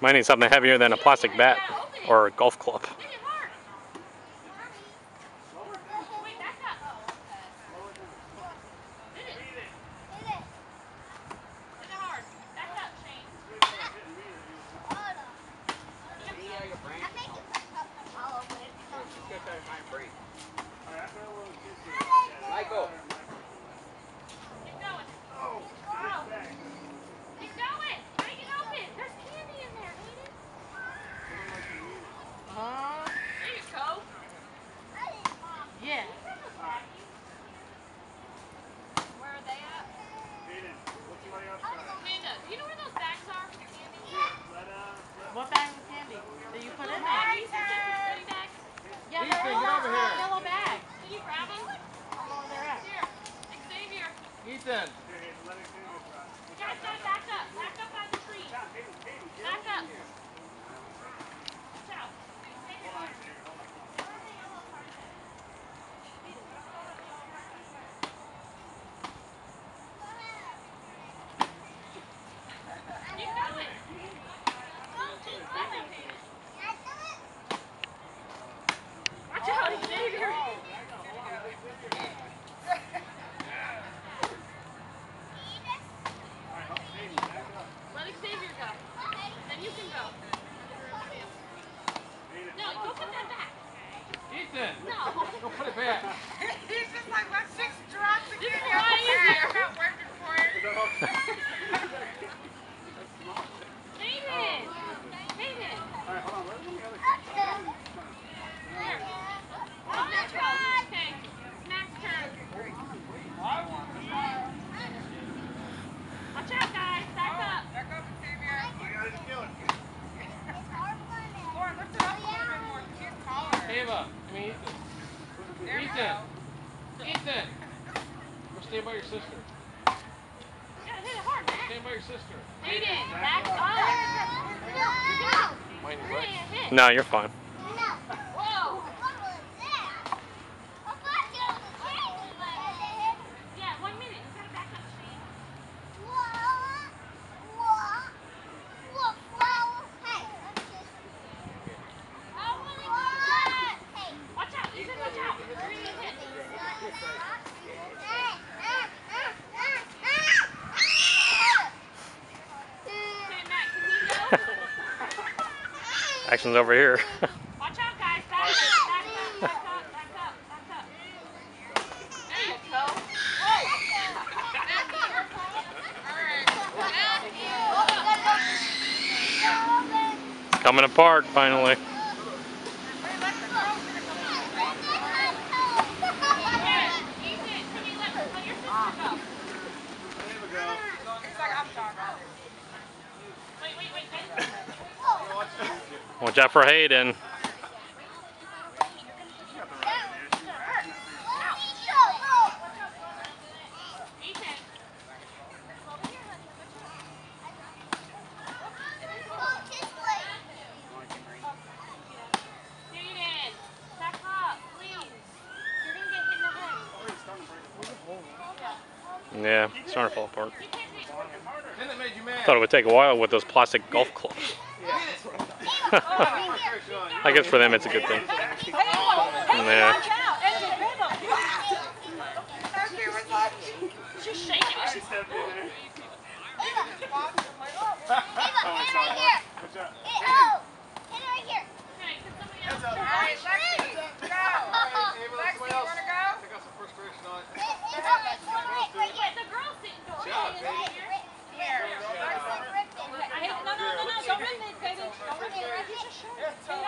Might need something heavier than a plastic bat or a golf club. Livingston. Then you can go. No, go put that back. Ethan! No. go put it back. Ethan! Ethan! Go stand by your sister. Gotta hit it hard, Stand by your sister. Aiden, back, up. No, you're fine. Action's over here. Watch out, guys. Back up, back up, back up, back up, back up. Back up. Back up. Coming apart, finally. Watch out for Hayden. Yeah, it's starting to fall apart. I thought it would take a while with those plastic golf clubs. Yeah. I guess for them it's a good thing. Yeah. It's a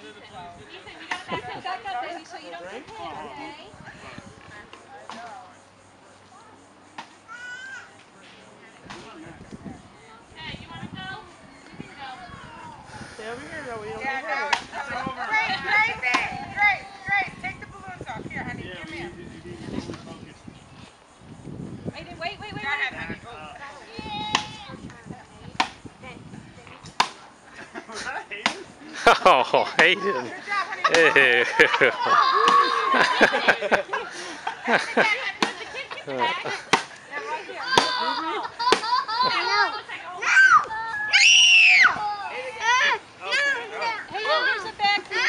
Ethan, back up, baby, so you don't get hit, okay? Hey, you wanna go? You can go. Yeah, no, it's over. Great, great, great, great. Take the balloons off. Here, honey, Yeah, give we me need them. to, you need to focus. Wait, wait, wait, wait, Go ahead, wait. honey. Was that Hayden? Oh, Hayden. Good job, honey. Ew. Now, right here. Hey, here's a bag for your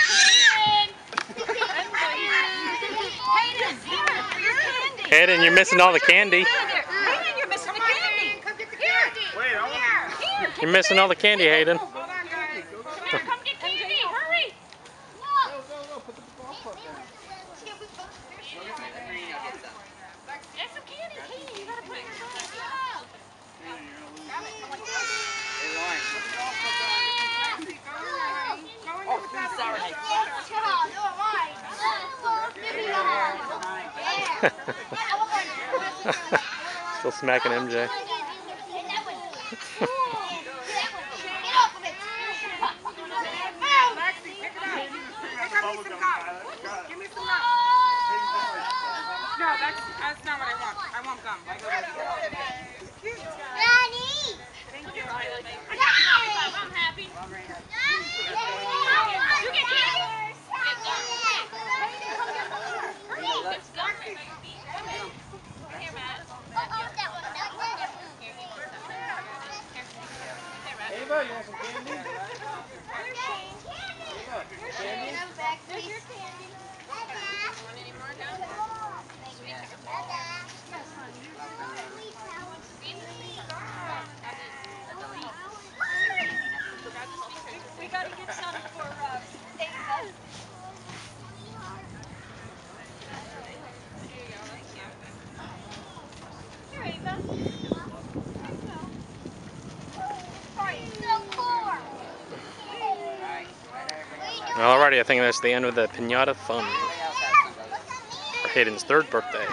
Hayden, here, for your candy. Hayden, you're missing all the candy. Hayden, you're missing the candy. Come the candy. Wait, I want Here, You're missing all the candy, Hayden. Hold on, guys. come here, come get candy. Hurry. Still smacking MJ. Lexi, pick it up. Pick up me some gum. Give me some gum. No, that's, not what I want. I want gum. Daddy. Thank you. I'm happy. You get candy. It's gum. Here, Matt. Ava, you want some candy? Want any more gum? We gotta get some for, uh, Ava. Here, Ava. Alrighty, I think that's the end of the pinata fun for Hayden's third birthday.